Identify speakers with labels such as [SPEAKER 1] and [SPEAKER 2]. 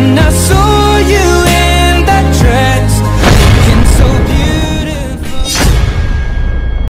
[SPEAKER 1] and I saw